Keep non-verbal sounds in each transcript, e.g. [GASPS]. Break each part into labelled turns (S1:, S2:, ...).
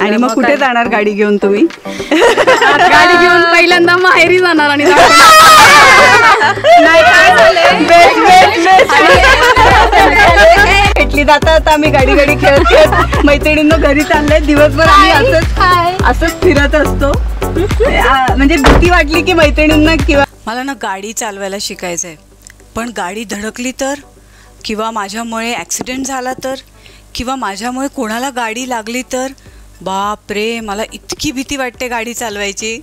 S1: आणि मग कुठे जाणार गाडी घेऊन तुम्ही? [LAUGHS]
S2: गाडी घेऊन पहिल्यांदा माहेरी जाणार आणि [LAUGHS]
S1: भेटली जाता आता आम्ही गाडी गाडी खेळत खेळत मैत्रिणींनो घरी चाललंय. दिवसभर आम्ही असंच असंच फिरत असतो. म्हणजे भीती वाटली की मैत्रिणींना किंवा
S3: मला ना गाडी चालवायला शिकायचं आहे पण गाडी धडकली तर? किंवा माझ्यामुळे ॲक्सिडेंट झाला तर? किंवा माझ्यामुळे कोणाला गाडी लागली तर? बाप रे मला इतकी भीती वाटते गाडी चालवायची.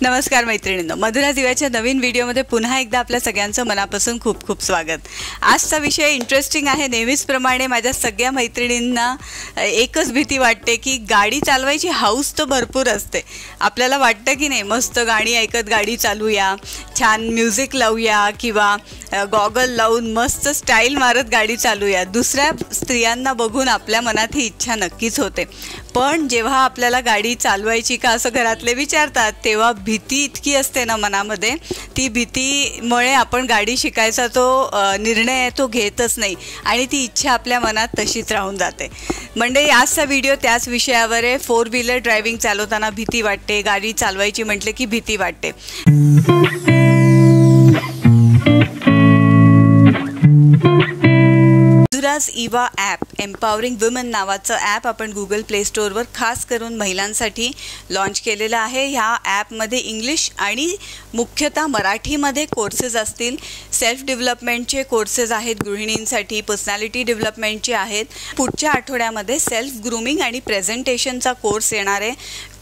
S3: नमस्कार मैत्रिणींनो मधुरा दिव्याच्या नवीन व्हिडिओमध्ये पुन्हा एकदा आपल्या सगळ्यांचं मनापासून खूप खूप स्वागत. आजचा विषय इंटरेस्टिंग आहे नेहमीचप्रमाणे माझ्या सगळ्या मैत्रिणींना एकच भीती वाटते की गाडी चालवायची हाऊस तर भरपूर असते. आपल्याला वाटतं की नाही मस्त गाणी ऐकत गाडी चालूया छान म्युझिक लावूया किंवा गॉगल लावून मस्त स्टाईल मारत गाडी चालूया. दुसऱ्या स्त्रियांना बघून आपल्या मनात ही इच्छा नक्कीच होते. पण जेव्हा आपल्याला गाडी चालवायची का असं घरातले विचारतात तेव्हा भीती इतकी असते ना मनामध्ये. ती भीतीमुळे आपण गाडी शिकायचा तो निर्णय आहे तो घेतच नाही आणि ती इच्छा आपल्या मनात तशीच राहून जाते. म्हणजे आजचा व्हिडिओ त्याच विषयावर आहे फोर व्हीलर ड्रायव्हिंग चालवताना भीती वाटते गाडी चालवायची म्हटलं की भीती वाटते. मधुराज इवा ॲप एम्पॉवरिंग वुमन नावाचं ॲप आपण गुगल प्ले स्टोअरवर खास करून महिलांसाठी लॉन्च केलेलं आहे. ह्या ॲपमध्ये इंग्लिश आणि मुख्यतः मराठीमध्ये कोर्सेस असतील. सेल्फ डेव्हलपमेंटचे कोर्सेस आहेत गृहिणींसाठी पर्सनॅलिटी डेव्हलपमेंटचे आहेत. पुढच्या आठवड्यामध्ये सेल्फ ग्रूमिंग आणि प्रेझेंटेशनचा कोर्स येणार आहे.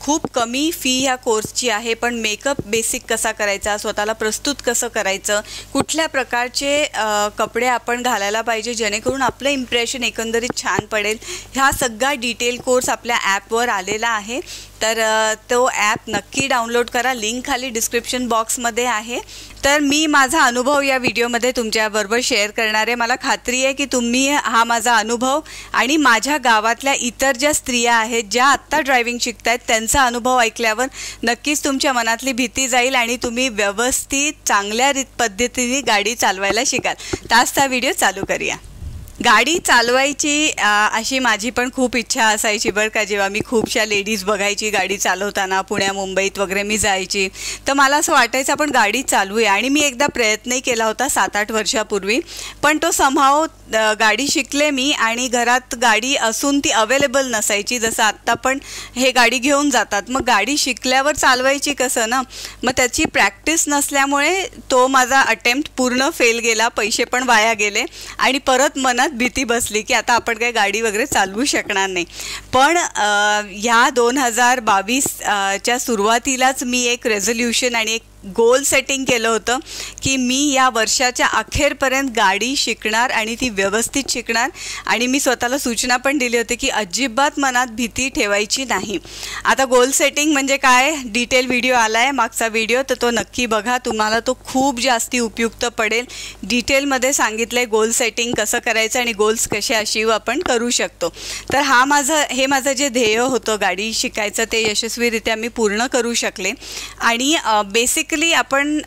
S3: खूप कमी फी ह्या कोर्सची आहे पण मेकअप बेसिक कसा करायचा स्वतःला प्रस्तुत कसं करायचं कुठल्या प्रकारचे कपडे आपण घालायला पाहिजे जेणेकरून आपलं इम्प्रेशन एकंदरीत छान पडेल. ह्या सगळा डिटेल कोर्स आपल्या ॲपवर आलेला आहे. तर तो ॲप नक्की डाउनलोड करा. लिंक खाली डिस्क्रिप्शन बॉक्समध्ये आहे. तर मी माझा अनुभव या व्हिडिओमध्ये तुमच्याबरोबर शेअर करणार आहे. मला खात्री आहे की तुम्ही हा माझा अनुभव आणि माझ्या गावातल्या इतर ज्या स्त्रिया आहेत ज्या आत्ता ड्रायव्हिंग शिकत आहेत त्यांचा अनुभव ऐकल्यावर नक्कीच तुमच्या मनातली भीती जाईल आणि तुम्ही व्यवस्थित चांगल्या रीत पद्धतीने गाडी चालवायला शिकाल. तास हा व्हिडिओ चालू करूया. गाडी चालवायची अशी माझी पण खूप इच्छा असायची बरं का. जेव्हा मी खूपशा लेडीज बघायची गाडी चालवताना पुण्या मुंबईत वगैरे मी जायची. तर मला असं वाटायचं आपण गाडी चालवूया. आणि मी एकदा प्रयत्नही केला होता सात आठ वर्षापूर्वी. पण तो समाव गाडी शिकले मी आणि घरात गाडी असून ती अवेलेबल नसायची. जसं आत्ता पण हे गाडी घेऊन जातात. मग गाडी शिकल्यावर चालवायची कसं ना? मग त्याची प्रॅक्टिस नसल्यामुळे तो माझा अटेम्प्ट पूर्ण फेल गेला. पैसे पण वाया गेले. आणि परत मनात भीती बसली की आता आपण काही गाडी वगैरे चालवू शकणार नाही. पण ह्या दोन हजार बावीस च्या सुरुवातीलाच मी एक रेझोल्युशन आणि एक गोल सेटिंग केलं होतं की मी या वर्षाच्या अखेरपर्यंत गाडी शिकणार आणि ती व्यवस्थित शिकणार. आणि मी स्वतःला सूचना पण दिली होती की अजिबात मनात भीती ठेवायची नाही. आता गोल सेटिंग म्हणजे काय? डिटेल व्हिडिओ आला आहे मागचा व्हिडिओ तर तो नक्की बघा. तुम्हाला तो खूप जास्ती उपयुक्त पडेल. डिटेलमध्ये सांगितलं आहे गोल सेटिंग कसं करायचं आणि गोल्स कसे अशीव आपण करू शकतो. तर हा माझं हे माझं जे ध्येय होतं गाडी शिकायचं ते यशस्वीरित्या मी पूर्ण करू शकले. आणि बेसिक बेसिकली आपण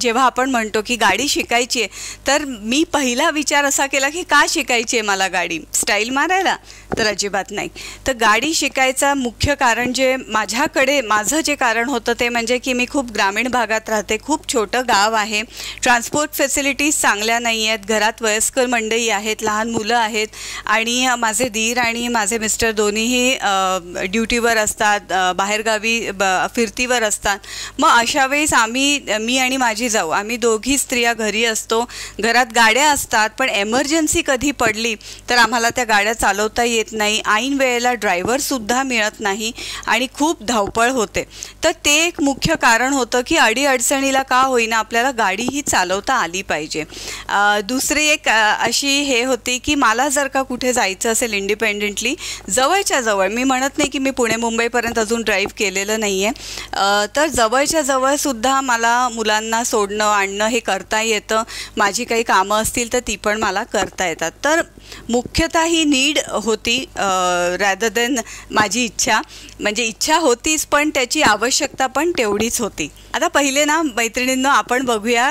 S3: जेव्हा आपण म्हणतो की गाडी शिकायची आहे तर मी पहिला विचार असा केला की का शिकायची आहे मला गाडी? स्टाईल मारायला? तर अजिबात नाही. तर गाडी शिकायचं मुख्य कारण जे माझ्याकडे माझं जे कारण होतं ते म्हणजे की मी खूप ग्रामीण भागात राहते खूप छोटं गाव आहे. ट्रान्सपोर्ट फॅसिलिटीज चांगल्या नाही आहेत घरात वयस्कर मंडळी आहेत लहान मुलं आहेत आणि माझे दीर आणि माझे मिस्टर दोन्हीही ड्युटीवर असतात बाहेरगावी ब फिरतीवर असतात. मग अशा वेळेस आम्ही मी आणि माझी जाऊ. आम्ही दोघी स्त्रिया घरी असतो. घरात गाड्या असतात पण एमर्जन्सी कधी पडली तर आम्हाला त्या गाड्या चालवता येत नाही. ऐन वेळेला ड्रायव्हरसुद्धा मिळत नाही आणि खूप धावपळ होते. तर ते एक मुख्य कारण होतं की अडीअडचणीला का होईना आपल्याला गाडी ही चालवता आली पाहिजे. दुसरी एक अशी हे होती की मला जर का कुठे जायचं असेल इंडिपेंडेंटली जवळच्या जवळ मी म्हणत नाही की मी पुणे मुंबईपर्यंत अजून ड्राईव्ह केलेलं नाही आहे तर जवळच्या जवळसुद्धा सुद्धा मला मुलांना सोडणं आणणं हे करता येतं. माझी काही कामं असतील तर ती पण मला करता येतात. तर मुख्यतः ही नीड होती रॅदर देन माझी इच्छा. म्हणजे इच्छा होतीच पण त्याची आवश्यकता पण तेवढीच होती. आता पहिले ना मैत्रिणींनो आपण बघूया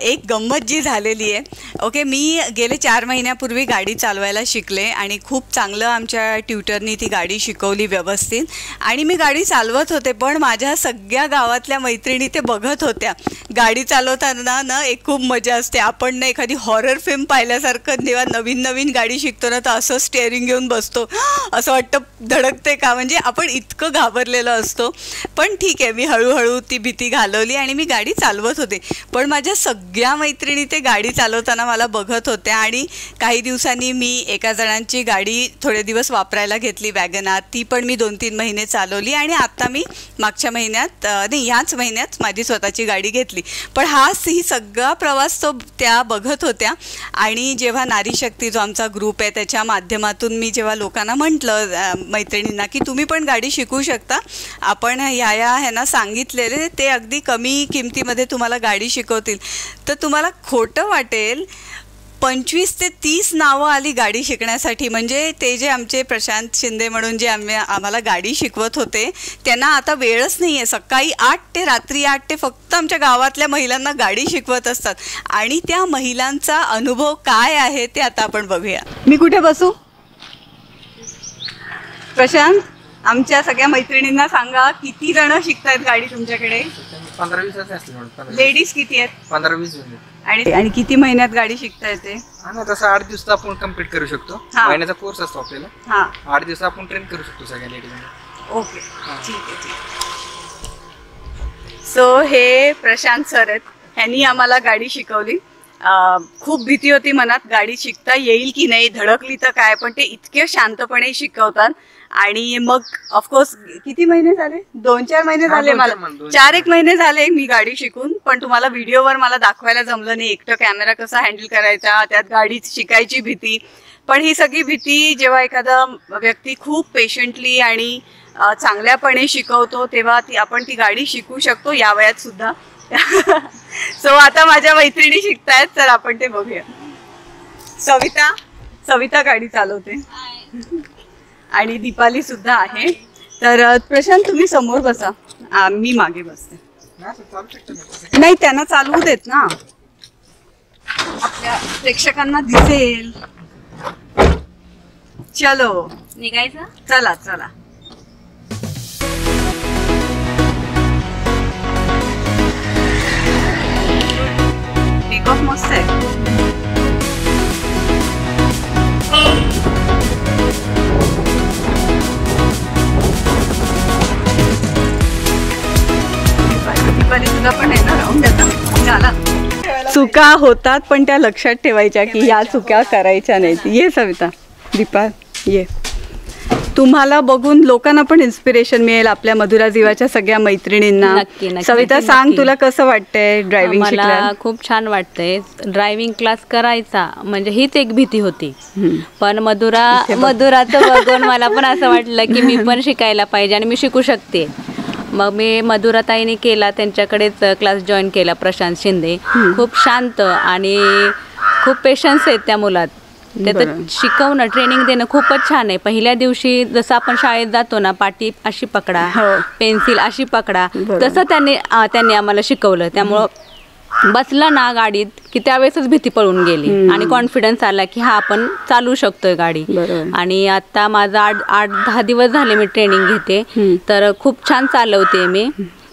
S3: एक गंमत जी झालेली आहे. ओके मी गेले चार महिन्यापूर्वी गाडी चालवायला शिकले आणि खूप चांगलं आमच्या ट्युटरनी ती गाडी शिकवली व्यवस्थित. आणि मी गाडी चालवत होते पण माझ्या सगळ्या गावातल्या मैत्रिणी ते बघत होत्या. गाडी चालवताना ना एक खूप मजा असते. आपण ना एखादी हॉरर फिल्म पाहिल्यासारखं जेव्हा नवीन नवीन गाडी शिकतो ना तर असं स्टेअरिंग घेऊन बसतो. [GASPS] असं वाटतं धडकते का? म्हणजे आपण इतकं घाबरलेलं असतो. पण ठीक आहे मी हळूहळू ती भीती घालवली आणि मी गाडी चालवत होते. पण माझ्या सगळ्या मैत्रिणी ते गाडी चालवताना मला बघत होत्या आणि काही दिवसांनी मी एका जणांची गाडी थोडे दिवस वापरायला घेतली वॅगनात. ती पण मी दोन तीन महिने चालवली आणि आता मी मागच्या महिन्यात नाही ह्याच महिन्यात माझी स्वतःची गाडी घेतली. पण हा ही सगळा प्रवास तो त्या बघत होत्या आणि जेव्हा नारी शक्ती जो आमचा ग्रुप आहे त्याच्या माध्यमातून मी जेव्हा लोकांना म्हटलं मैत्रिणींना की तुम्ही पण गाडी शिकू शकता. आपण ह्या या ह्यांना सांगितलेले ते अगदी कमी किमतीमध्ये तुम्हाला गाडी शिकवतील. तर तुम्हाला खोटं वाटेल पंचवीस ते तीस नावं आली गाडी शिकण्यासाठी. म्हणजे ते जे आमचे प्रशांत शिंदे म्हणून जे आम्ही आम्हाला गाडी शिकवत होते त्यांना आता वेळच नाही आहे सकाळी आठ ते रात्री आठ ते फक्त आमच्या गावातल्या महिलांना गाडी शिकवत असतात. आणि त्या महिलांचा अनुभव काय आहे ते आता आपण बघूया.
S1: मी कुठे बसू? प्रशांत आमच्या सगळ्या मैत्रिणींना सांगा किती जण शिकतायत गाडी तुमच्याकडे?
S4: पंधरा वीस असतील
S1: लेडीज किती आहेत?
S4: पंधरा वीस
S1: आणि आणि किती महिन्यात गाडी शिकता येते
S4: हा ना तसं आठ दिवसात आपण कंप्लीट करू शकतो.
S1: हा.
S4: महिन्याचा कोर्स असतो आपल्याला.
S1: हां.
S4: आठ दिवसात आपण ट्रेन करू शकतो सगळ्या लेडीज
S1: ओके ठीक आहे ठीक सो हे प्रशांत सर आहेत. ह्यांनी आम्हाला गाडी शिकवली. अं, खूप भीती होती मनात गाडी शिकता येईल की नाही धडकली तर काय पण ते इतके शांतपणे शिकवतात. आणि मग ऑफकोर्स किती महिने झाले? दोन चार महिने झाले मला. चार एक महिने झाले मी गाडी शिकून पण तुम्हाला व्हिडिओवर मला दाखवायला जमलं नाही. एकटं कॅमेरा कसा हँडल करायचा त्यात गाडी शिकायची भीती. पण ही सगळी भीती जेव्हा एखादा व्यक्ती खूप पेशंटली आणि चांगल्यापणे शिकवतो तेव्हा ती आपण ती गाडी शिकू शकतो या वयात सुद्धा. [LAUGHS] सो आता माझ्या मैत्रिणी शिकतायत तर आपण ते बघूया. सविता सविता गाडी चालवते. आणि दीपाली सुद्धा आहे. तर प्रशांत तुम्ही समोर बसा. आ, मी मागे बसते. नाही त्यांना चालवू देत ना. आपल्या प्रेक्षकांना दिसेल. चलो.
S2: निघायचं?
S1: चला चला. टेक ऑफ मस्त आहे. पण आहे. ना झाला. चुका होतात पण त्या लक्षात ठेवायच्या की या चुक्या करायच्या नाहीत. ये सविता. दीपा ये. तुम्हाला बघून लोकांना पण इन्स्पिरेशन मिळेल आपल्या मधुरा जीवाच्या सगळ्या मैत्रिणींना. सविता सांग. तुला कसं वाटतंय ड्रायव्हिंग
S2: मला खूप छान वाटतंय. ड्रायव्हिंग क्लास करायचा म्हणजे हीच एक भीती होती. पण मधुरा मधुराचं बघून मला पण असं वाटलं की मी [LAUGHS] पण शिकायला पाहिजे आणि मी शिकू शकते. मग मी मधुराताईने केला त्यांच्याकडेच क्लास जॉईन केला प्रशांत शिंदे खूप शांत आणि खूप पेशन्स आहेत त्या मुलात त्याचं. शिकवणं ट्रेनिंग देणं खूपच छान आहे पहिल्या दिवशी जसं आपण शाळेत जातो ना पाटी अशी पकडा
S1: हो.
S2: पेन्सिल अशी पकडा. तसं त्यांनी त्यांनी आम्हाला शिकवलं त्यामुळं बसलं ना गाडीत की त्यावेळेसच भीती पळून गेली. आणि कॉन्फिडन्स आला की हा आपण चालू शकतोय गाडी. आणि आता माझं आठ आठ दहा दिवस झाले मी ट्रेनिंग घेते. तर खूप छान चालवते मी.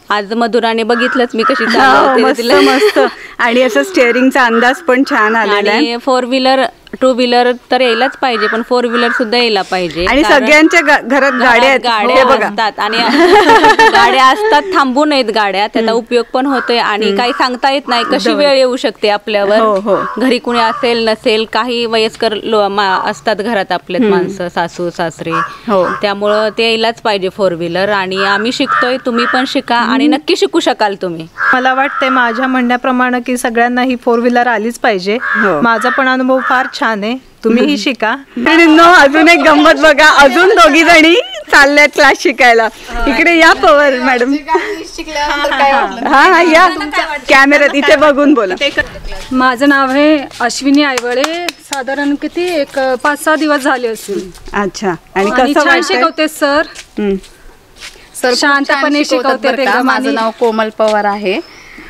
S2: आज मधुराने बघितलंच मी कशी
S1: हो,
S2: चालवते
S1: मस्त. आणि असं स्टेअरिंगचा अंदाज पण छान आहे.
S2: आणि फोर व्हीलर टू व्हीलर तर यायलाच पाहिजे पण फोर व्हीलर सुद्धा यायला पाहिजे.
S1: आणि
S2: कारण
S1: सगळ्यांच्या गा- घरात गाड्या आहेत. हे
S2: गाड्या
S1: बघा.
S2: असतात आणि [LAUGHS] गाड्या असतात थांबू नयेत गाड्या. त्याचा उपयोग पण होतोय आणि काही सांगता येत नाही कशी. वेळ येऊ शकते
S1: हो, हो.
S2: आपल्यावर घरी कुणी असेल नसेल काही वयस्कर लो- मा- असतात घरात आपले माणसं सासू सासरे.
S1: हो.
S2: त्यामुळं ते यायलाच पाहिजे फोर व्हीलर आणि आम्ही शिकतोय तुम्ही पण शिका आणि नक्की शिकू शकाल तुम्ही.
S5: मला वाटतंय माझ्या म्हणण्याप्रमाणे की सगळ्यांना ही फोर व्हीलर आलीच पाहिजे.
S1: हो.
S5: माझा पण अनुभव फार छान आहे. तुम्हीही [LAUGHS] शिका.
S3: अजून एक गंमत बघा. अजून दोघी जणी चालल्यात क्लास शिकायला. इकडे या पवार मॅडम हा हा या कॅमेऱ्यात इथे बघून बोला.
S6: माझं नाव आहे अश्विनी आयवळे साधारण किती? एक पाच सहा दिवस झाले असतील
S3: अच्छा. आणि कसं
S6: छान शिकवते सर.
S5: सर
S6: शांतपणे
S5: छान.
S6: एकदम
S5: माझं नाव कोमल पवार आहे.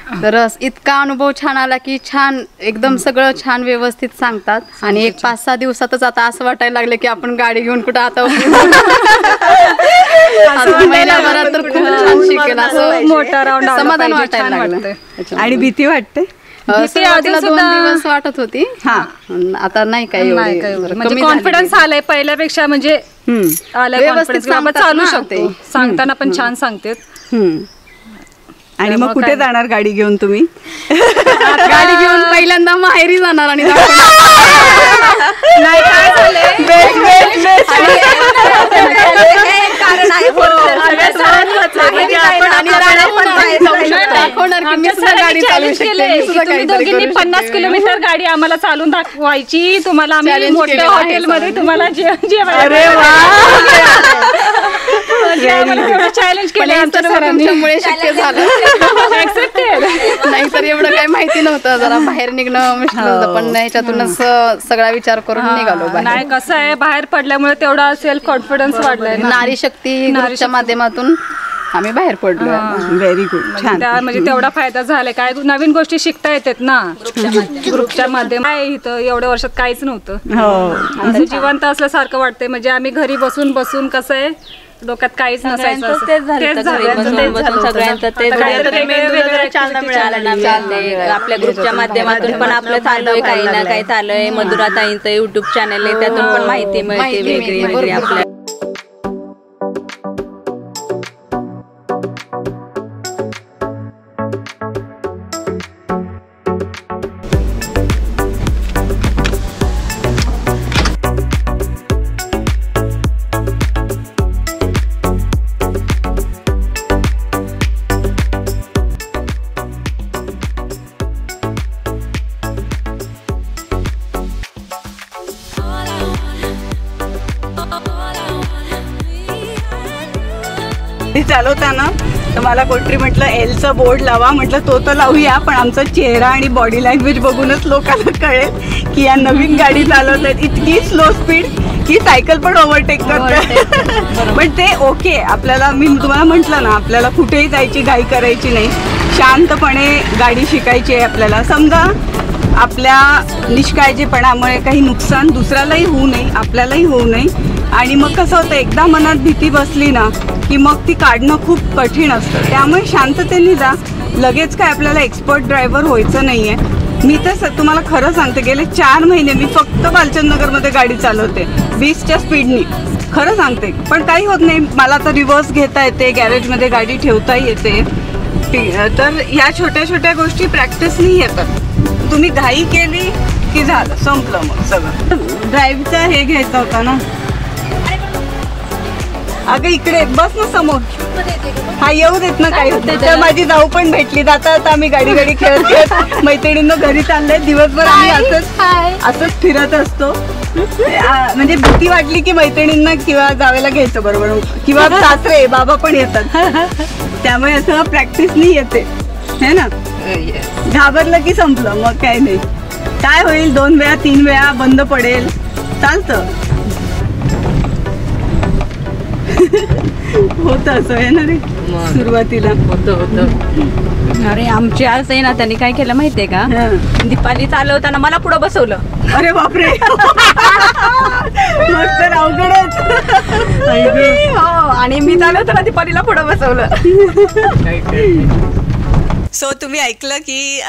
S5: तर इतका अनुभव छान आला की छान एकदम सगळं छान व्यवस्थित सांगतात. आणि एक पाच सहा दिवसातच आता असं वाटायला लागलं की आपण गाडी घेऊन कुठं आता [LAUGHS] महिनाभरात तर खूप छान शिकेल असं
S6: मोठा राऊंड
S5: समाधान वाटायला लागलं.
S3: आणि भीती वाटते?
S5: दिवस वाटत होती.
S3: हा.
S5: आता नाही काय
S6: म्हणजे कॉन्फिडन्स. आलाय पहिल्यापेक्षा म्हणजे. आलाय चालू शकतो.
S5: ते.
S6: सांगताना पण छान सांगते.
S3: आणि मग कुठे जाणार गाडी घेऊन तुम्ही
S5: गाडी घेऊन पहिल्यांदा माहेरी जाणार आणि.
S3: नाही काय
S6: दोघींनी पन्नास. किलोमीटर गाडी आम्हाला चालून दाखवायची तुम्हाला आम्ही मोठ्या हॉटेलमध्ये. तुम्हाला जेवायला म्हणजे चॅलेंज
S5: पण
S6: केलं [LAUGHS]
S5: हे
S6: आमच्या
S5: शक्य झालं. [LAUGHS] [LAUGHS] नाहीतर एवढं काही माहिती नव्हतं. जरा बाहेर निघणं मुश्किल होतं. पण ह्याच्यातूनच अं, सगळा विचार करून निघालो
S6: नाही कसं आहे बाहेर पडल्यामुळे तेवढा सेल्फ कॉन्फिडन्स वाढलाय.
S5: नारी शक्ती ग्रुपच्या माध्यमातून आम्ही बाहेर पडलो
S3: व्हेरी गुड छान.
S6: त्या म्हणजे तेवढा फायदा झालाय. काय नवीन गोष्टी शिकता येतात ना. ग्रुपच्या माध्यम काय इथं? एवढ्या वर्षात काहीच नव्हतं.
S3: हो.
S6: जिवंत असल्यासारखं वाटतंय. म्हणजे आम्ही घरी बसून बसून कसं आहे डोक्यात काहीच नसायचं
S2: तेच झालं
S6: तेच झालं, होतं.
S2: सगळ्यांचं तेच
S6: आता काहीतरी
S2: झालं.
S6: वेगळं- वेगळं
S2: चालना
S6: activity
S2: मिळाली मिळाली. आपल्या ग्रुपच्या माध्यमातून पण आपलं चालू आहे काही ना काही चालू आहे मधुराताईंचं युट्यूब चॅनल आहे त्यातून पण माहिती मिळते
S5: माहिती
S2: वेगळी वेगळी
S5: भरपूर.
S3: गाडी चालवताना तर मला कोणतरी म्हटलं एलचं बोर्ड लावा. म्हटलं तो तर लावूया पण आमचा चेहरा आणि बॉडी लँग्वेज बघूनच लोकांना कळेल की या नवीन गाडी चालवत आहेत इतकी स्लो स्पीड की सायकल पण ओव्हरटेक करते [LAUGHS] पण ते ओके आपल्याला मी तुम्हाला म्हटलं ना आपल्याला कुठेही जायची घाई करायची नाही. शांतपणे गाडी शिकायची आहे आपल्याला. समजा आपल्या निष्काळजीपणामुळे काही नुकसान दुसऱ्यालाही होऊ नये आपल्यालाही होऊ नये. आणि मग कसं होतं एकदा मनात भीती बसली ना की मग ती काढणं खूप कठीण असतं. त्यामुळे शांततेने जा. लगेच काय आपल्याला एक्सपर्ट ड्रायव्हर व्हायचं नाही आहे मी तर तुम्हाला खरं सांगते गेले चार महिने मी फक्त बालचंदनगरमध्ये गाडी चालवते वीसच्या स्पीडनी खरं सांगते. पण काही होत नाही. मला आता रिव्हर्स घेता येते गॅरेजमध्ये गाडी ठेवता येते. तर या छोट्या छोट्या गोष्टी प्रॅक्टिसनी येतात तुम्ही घाई केली की झालं संपलं मग सगळं. ड्राईव्हचा हे घ्यायचा होता ना. अगं इकडे बस ना समोर. हा येऊ देत ना काही. तर माझी जाऊ पण भेटली. जाता आता आम्ही गाडी गाडी खेळत खेळत मैत्रिणींना घरी चाललंय. दिवसभर आम्ही असंच असंच फिरत असतो. आ, म्हणजे भीती वाटली की मैत्रिणींना किंवा जावेला घ्यायचं बरोबर. किंवा सासरे बाबा पण येतात. त्यामुळे असं प्रॅक्टिसनी येते. है ना? घाबरलं की संपलं. मग काय नाही. काय होईल? दोन वेळा तीन वेळा बंद पडेल. चालतं. होत असं आहे ना रे? सुरुवातीला.
S2: अरे आमची आज आहे ना त्यांनी काय केलं माहितीये का. दीपाली चालवताना मला पुढं बसवलं.
S3: अरे बापरे. मग तर अवघडच.
S2: हो आणि मी चालवताना दीपालीला पुढं बसवलं.
S7: सो तुम्ही ऐकलं की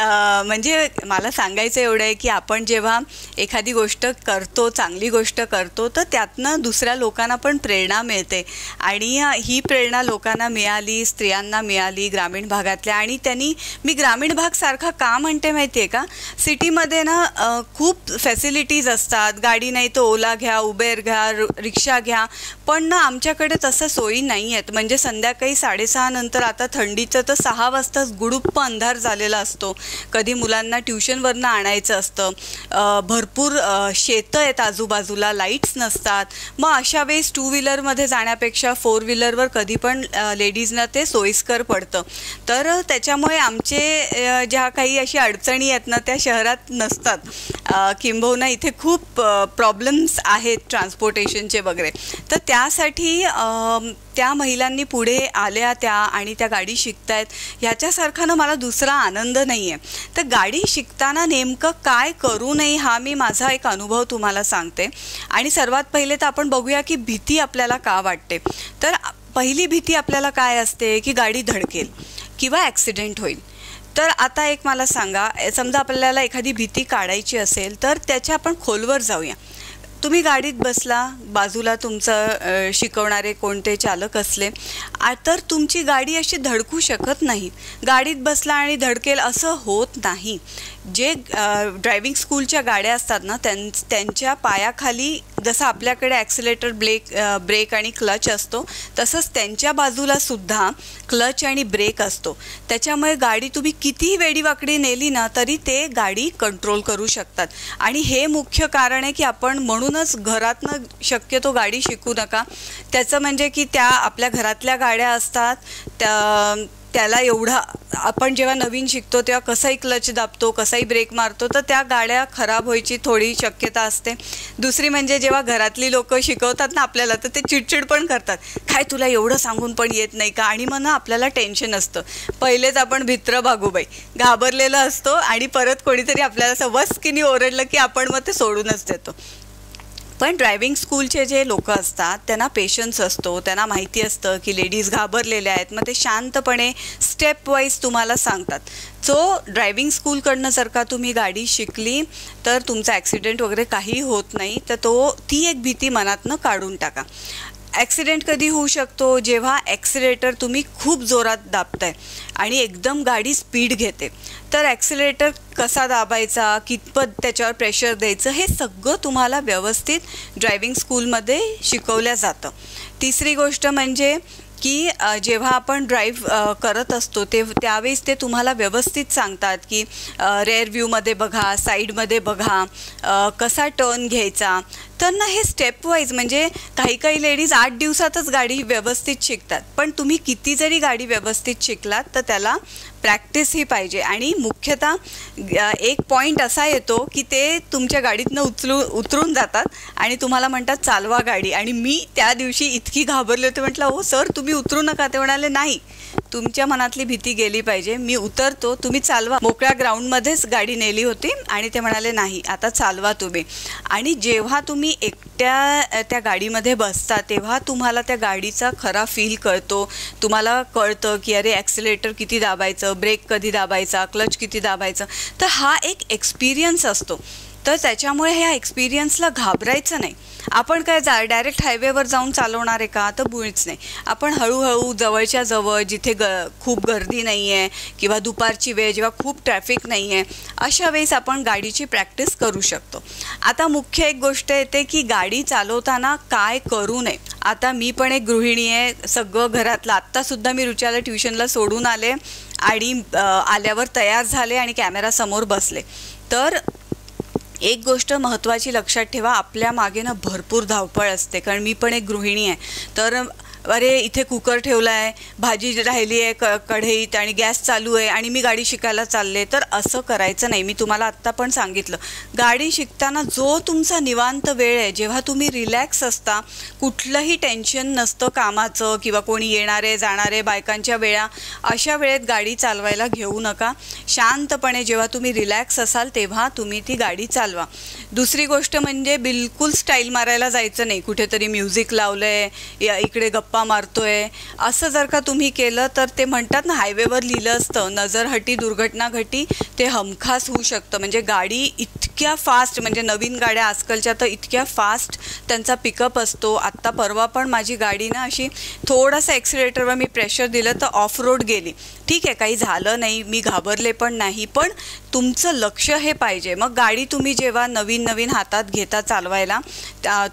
S7: म्हणजे मला सांगायचं एवढं आहे की आपण जेव्हा एखादी गोष्ट करतो चांगली गोष्ट करतो तर त्यातनं दुसऱ्या लोकांना पण प्रेरणा मिळते. आणि ही प्रेरणा लोकांना मिळाली स्त्रियांना मिळाली ग्रामीण भागातल्या आणि त्यांनी मी ग्रामीण भाग सारखा का म्हणते माहिती आहे का? सिटीमध्ये ना खूप फॅसिलिटीज असतात. गाडी नाही तर ओला घ्या उबेर घ्या रिक्षा घ्या. पण ना आमच्याकडे तसं सोयी नाही आहेत म्हणजे संध्याकाळी साडेसहा नंतर आता थंडीचं तर सहा वाजताच गुडूप
S3: खूप अंधार झालेला असतो. कधी मुलांना ट्युशनवरनं आणायचं असतं. भरपूर शेतं आहेत आजूबाजूला लाईट्स नसतात. मग अशा वेळेस टू व्हीलरमध्ये जाण्यापेक्षा फोर व्हीलरवर कधी पण लेडीजना ते सोयीस्कर पडतं. तर त्याच्यामुळे आमचे ज्या काही अशी अडचणी आहेत ना त्या शहरात नसतात. किंबहुना इथे खूप प्रॉब्लेम्स आहेत ट्रान्सपोर्टेशनचे वगैरे. तर त्यासाठी त्या महिलांनी पुढे आल्या त्या आणि त्या गाडी शिकतायत. ह्याच्यासारखानं मला मला दुसरा आनंद नाही आहे तर गाडी शिकताना नेमकं काय करू नये हा मी माझा एक अनुभव तुम्हाला सांगते. आणि सर्वात पहिले तर आपण बघूया की भीती आपल्याला का वाटते. तर पहिली भीती आपल्याला काय असते की गाडी धडकेल किंवा ॲक्सिडेंट होईल. तर आता एक मला सांगा समजा आपल्याला एखादी भीती काढायची असेल तर त्याच्या आपण खोलवर जाऊया. तुम्ही गाडीत बसला बाजूला तुमचं शिकवणारे कोणते चालक असले आ, तर तुमची गाडी अशी धडकू शकत नाही. गाडीत बसला आणि धडकेल असं होत नाही. जे ड्रायव्हिंग स्कूलच्या गाड्या असतात ना त्यां त्यांच्या पायाखाली जसं आपल्याकडे ॲक्सिलेटर ब्रेक ब्रेक आणि क्लच असतो तसंच त्यांच्या बाजूला सुद्धा क्लच आणि ब्रेक असतो. त्याच्यामुळे गाडी तुम्ही कितीही वेडीवाकडी नेली ना तरी ते गाडी कंट्रोल करू शकतात. आणि हे मुख्य कारण आहे की आपण म्हणूनच घरातनं शक्यतो गाडी शिकू नका. त्याचं म्हणजे की त्या आपल्या घरातल्या गाड्या असतात त्या त्याला एवढा आपण जेव्हा नवीन शिकतो तेव्हा कसाही क्लच दाबतो कसाही ब्रेक मारतो तर त्या गाड्या खराब व्हायची थोडी शक्यता असते. दुसरी म्हणजे जेव्हा घरातली लोक शिकवतात ना आपल्याला तर ते चिडचिड पण करतात. काय तुला एवढं सांगून पण येत नाही का? आणि मग आपल्याला टेन्शन असतं. पहिलेच आपण भित्र भागूबाई घाबरलेलं असतो आणि परत कोणीतरी आपल्याला असं वस्किनी ओरडलं की आपण मग ते सोडूनच देतो. पण ड्रायव्हिंग स्कूलचे जे लोक असतात त्यांना पेशन्स असतो त्यांना माहिती असतं की लेडीज घाबरलेल्या आहेत. मग ते शांतपणे स्टेप वाईज तुम्हाला सांगतात. सो ड्रायव्हिंग स्कूलकडनं जर का तुम्ही गाडी शिकली तर तुमचा ॲक्सिडेंट वगैरे काही होत नाही तर तो ती एक भीती मनातनं काढून टाका. ॲक्सिडेंट कधी होऊ शकतो? जेव्हा ॲक्सिलेटर तुम्ही खूप जोरात दाबताय आणि एकदम गाडी स्पीड घेते. तर ॲक्सिलेटर कसा दाबायचा? कितपत त्याच्यावर प्रेशर द्यायचं? हे सगळं तुम्हाला व्यवस्थित ड्रायव्हिंग स्कूलमध्ये शिकवल्या जातं. तिसरी गोष्ट म्हणजे की जेव्हा आपण ड्राईव्ह करत असतो ते त्यावेळेस ते तुम्हाला व्यवस्थित सांगतात की रेअर व्ह्यूमध्ये बघा साईडमध्ये बघा कसा टर्न घ्यायचा? तर ना हे स्टेप वाईज म्हणजे काही काही लेडीज आठ दिवसातच गाडी व्यवस्थित शिकतात. पण तुम्ही किती जरी गाडी व्यवस्थित शिकलात तर त्याला प्रॅक्टिस ही पाहिजे. आणि मुख्यतः एक पॉईंट असा येतो की ते तुमच्या गाडीतनं उचलू उतरून जातात आणि तुम्हाला म्हणतात चालवा गाडी. आणि मी त्या दिवशी इतकी घाबरले होते म्हटलं हो सर तुम्ही उतरू नका. ते म्हणाले नाही. तुमच्या मनातली भीती गेली पाहिजे. मी उतरतो तुम्ही चालवा. मोकळ्या ग्राउंडमध्येच गाडी नेली होती आणि ते म्हणाले नाही आता चालवा तुम्ही. आणि जेव्हा तुम्ही एकट्या त्या गाडीमध्ये बसता तेव्हा तुम्हाला त्या गाडीचा खरा फील कळतो. तुम्हाला कळतं की अरे ॲक्सिलेटर किती दाबायचं? ब्रेक कधी दाबायचा? क्लच किती दाबायचं? तर हा एक एक्सपिरियन्स असतो. तर त्याच्यामुळे ह्या एक्सपिरियन्सला घाबरायचं नाही. आपण काय जा डायरेक्ट हायवेवर जाऊन चालवणार आहे का? तर मुळीच नाही. आपण हळूहळू जवळच्या जवळ जिथे ग खूप गर्दी नाही आहे किंवा दुपारची वेळ जेव्हा खूप ट्रॅफिक नाही आहे अशा वेळेस आपण गाडीची प्रॅक्टिस करू शकतो. आता मुख्य एक गोष्ट येते की गाडी चालवताना काय करू नये. आता मी पण एक गृहिणी आहे. सगळं घरातलं आत्तासुद्धा मी रुचाला ट्युशनला सोडून आले आणि आल्यावर तयार झाले आणि कॅमेरासमोर बसले. तर एक गोष्ट महत्त्वाची लक्षात ठेवा आपल्या मागे ना भरपूर धावपळ असते. कारण मी पण एक गृहिणी आहे. तर अरे इथे कुकर ठेवला आहे भाजी राहिली आहे क कढईत आणि गॅस चालू आहे आणि मी गाडी शिकायला चालले तर असं करायचं नाही. मी तुम्हाला आत्ता पण सांगितलं. गाडी शिकताना जो तुमचा निवांत वेळ आहे जेव्हा तुम्ही रिलॅक्स असता कुठलंही टेन्शन नसतं कामाचं किंवा कोणी येणारे जाणारे बायकांच्या वेळा अशा वेळेत गाडी चालवायला घेऊ नका. शांतपणे जेव्हा तुम्ही रिलॅक्स असाल तेव्हा तुम्ही ती गाडी चालवा. दुसरी गोष्ट म्हणजे बिलकुल स्टाईल मारायला जायचं नाही. कुठेतरी म्युझिक लावलं आहे या इकडे गप्पा मारतोय. असं जर का तुम्ही केलं तर ते म्हणतात ना हायवेवर लिहिलं असतं नजर हटी दुर्घटना घटी ते हमखास होऊ शकतं. म्हणजे गाडी इतक्या फास्ट म्हणजे नवीन गाड्या आजकालच्या तर इतक्या फास्ट त्यांचा पिकअप असतो. आत्ता परवा पण माझी गाडी ना अशी थोडासा ॲक्सिलेटरवर मी प्रेशर दिलं तर ऑफ रोड गेली. ठीक आहे काही झालं नाही मी घाबरले पण नाही पण तुमचं लक्ष हे पाहिजे. मग गाडी तुम्ही जेव्हा नवीन नवीन हातात घेता चालवायला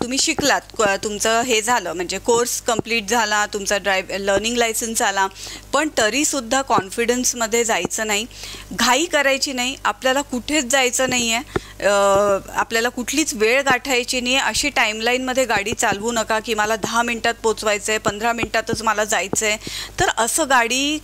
S3: तुम्ही शिकलात तुमचं हे झालं म्हणजे कोर्स कंप्लीट झाला तुमचा ड्रायव्ह लर्निंग लायसन्स आला पण तरीसुद्धा कॉन्फिडन्समध्ये जायचं नाही घाई करायची नाही आपल्याला कुठेच जायचं नाही आहे आपल्याला कुठलीच वेळ गाठायची नाही. अशी टाईमलाईनमध्ये गाडी चालवू नका की मला दहा मिनटात पोचवायचं आहे पंधरा मिनटातच मला जायचं आहे तर असं गाडी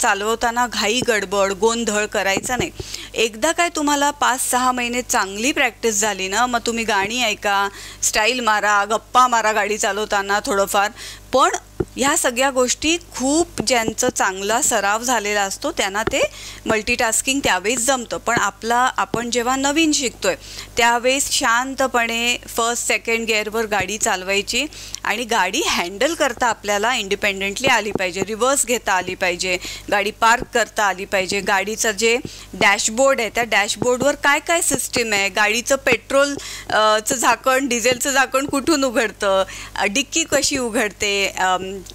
S3: चालवताना घाई गडबड गोंधळ करायचा नाही. एकदा काय तुम्हाला पाच सहा महिने चांगली प्रॅक्टिस झाली ना मग तुम्ही गाणी ऐका स्टाईल मारा गप्पा मारा गाडी चालवताना थोडंफार. पण ह्या सगळ्या गोष्टी खूप ज्यांचं चांगला सराव झालेला असतो त्यांना ते मल्टीटास्किंग त्यावेळेस जमतं. पण आपला आपण जेव्हा नवीन शिकतोय त्यावेळेस शांतपणे फर्स्ट सेकंड गिअरवर गाडी चालवायची आणि गाडी हँडल करता आपल्याला इंडिपेंडेंटली आली पाहिजे. रिव्हर्स घेता आली पाहिजे गाडी पार्क करता आली पाहिजे. गाडीचं जे डॅशबोर्ड आहे त्या डॅशबोर्डवर काय काय सिस्टीम आहे? गाडीचं पेट्रोल चं झाकण डिझेलचं झाकण कुठून उघडतं? डिक्की कशी उघडते?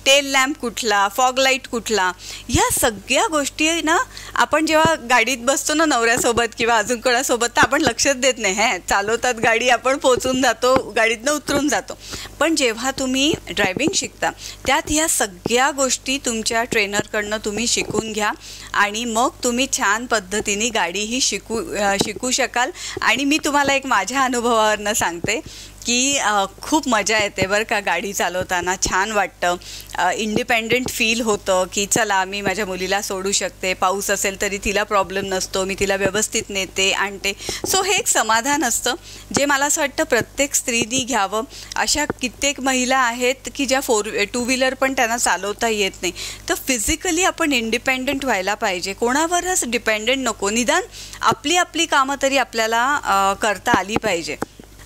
S3: टेल लॅम्प कुठला फॉग लाइट कुठला ह्या सगळ्या गोष्टी ना आपण जेव्हा गाडीत बसतो ना नवऱ्यासोबत किंवा अजून कोणासोबत तर आपण लक्षच देत नाही हे. चालवतात गाडी आपण पोचून जातो गाडीतनं उतरून जातो. पण जेव्हा तुम्ही ड्रायव्हिंग शिकता त्यात ह्या सगळ्या गोष्टी तुमच्या ट्रेनरकडनं तुम्ही शिकून घ्या आणि मग तुम्ही छान पद्धतीने गाडीही शिकू शिकू शकाल. आणि मी तुम्हाला एक माझ्या अनुभवावरनं सांगते. की खूप मजा येते बरं का गाडी चालवताना. छान वाटतं. इंडिपेंडेंट फील होतं की चला मी माझ्या मुलीला सोडू शकते. पाऊस असेल तरी तिला प्रॉब्लेम नसतो. मी तिला व्यवस्थित नेते आणते. सो हे एक समाधान असतं. जे मला असं वाटतं प्रत्येक स्त्रीनी घ्यावं. अशा कित्येक महिला आहेत की ज्या फोर टू व्हीलर पण त्यांना चालवता येत नाही. तर फिजिकली आपण इंडिपेंडंट व्हायला पाहिजे. कोणावरच डिपेंडंट नको. निदान आपली आपली कामं तरी आपल्याला करता आली पाहिजे.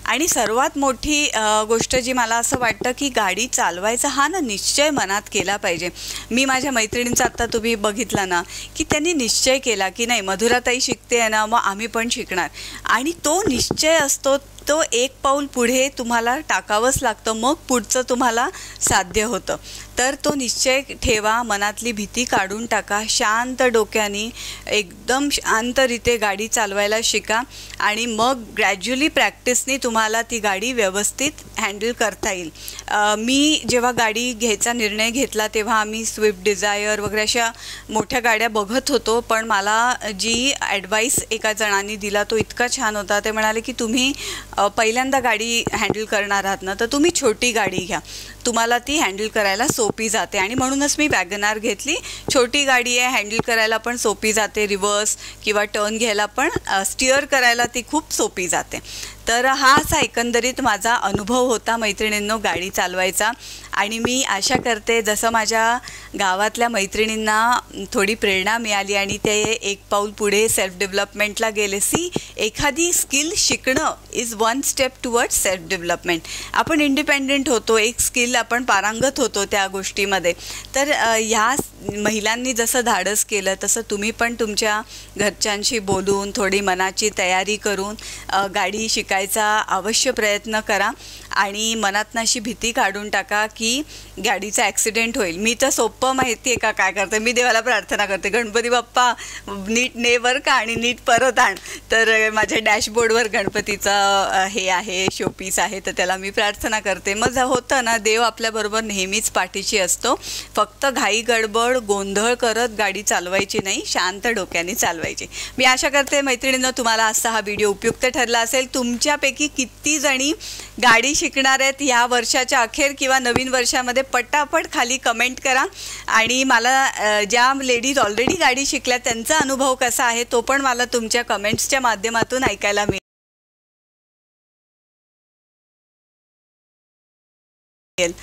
S3: आणि सर्वात मोठी गोष्ट जी मला असं वाटतं की गाडी चालवायचा हा ना निश्चय मनात केला पाहिजे. मी माझ्या मैत्रिणींचा आत्ता तुम्ही बघितला ना की त्यांनी निश्चय केला की नाही मधुराताई शिकते आहे ना मग आम्ही पण शिकणार. आणि तो निश्चय असतो तो एक पाऊल पुढे तुम्हाला टाकावंच लागतं मग पुढचं तुम्हाला साध्य होतं. तर तो निश्चय ठेवा मनातली भीती काढून टाका शांत डोक्याने एकदम शांतरीते गाडी चालवायला शिका आणि मग ग्रॅज्युअली प्रॅक्टिसने तुम्हाला ती गाडी व्यवस्थित हँडल करता येईल. मी जेव्हा गाडी घ्यायचा निर्णय घेतला तेव्हा आम्ही स्विफ्ट डिझायर वगैरे अशा मोठ्या गाड्या बघत होतो. पण मला जी ॲडवाईस एका जणांनी दिला तो इतका छान होता. ते म्हणाले की तुम्ही पहिल्यांदा गाडी हँडल करणार आहात ना तर तुम्ही छोटी गाडी घ्या. तुम्हाला ती हँडल करायला सोपी जाते. आणि म्हणूनच मी वॅगनार घेतली. छोटी गाडी आहे हँडल करायला पण सोपी जाते. रिव्हर्स किंवा टर्न घ्यायला पण स्टिअर करायला ती खूप सोपी जाते. तर हा असा एकंदरीत माझा अनुभव होता मैत्रिणींनो गाडी चालवायचा. आणि मी आशा करते जसं माझ्या गावातल्या मैत्रिणींना थोडी प्रेरणा मिळाली आणि ते एक पाऊल पुढे सेल्फ डेव्हलपमेंटला गेले. सी एखादी स्किल शिकणं is one step toward self development आपण इंडिपेंडेंट होतो एक स्किल आपण पारंगत होतो त्या गोष्टीमध्ये. तर ह्या महिलांनी जसं धाडस केलं तसं तुम्ही पण तुमच्या घरच्यांशी बोलून थोडी मनाची तयारी करून गाडी शिकायचा अवश्य प्रयत्न करा आणि मनातनं अशी भीती काढून टाका की गाडीचा ॲक्सिडेंट होईल. मी तर सोपं माहिती आहे का काय करते? मी देवाला प्रार्थना करते गणपती बाप्पा नीट ने बर का आणि नीट परत आण. तर माझ्या डॅशबोर्डवर गणपतीचं हे आहे शोपीस आहे तर त्याला मी प्रार्थना करते. मग होतं ना देव आपल्याबरोबर नेहमीच पाठीशी असतो. फक्त घाई गडबड गोंधळ करत गाडी चालवायची नाही शांत डोक्याने चालवायची. मी आशा करते मैत्रिणीनं तुम्हाला आजचा हा व्हिडिओ उपयुक्त ठरला असेल. तुमच्यापैकी किती जणी गाडी शिकणार आहेत ह्या वर्षाच्या अखेर किंवा नवीन वर्षामध्ये पटापट खाली कमेंट करा. आणि मला ज्या लेडीज ऑलरेडी गाडी शिकल्या त्यांचा अनुभव कसा आहे तो पण मला तुमच्या कमेंट्सच्या माध्यमातून ऐकायला मिळेल. And.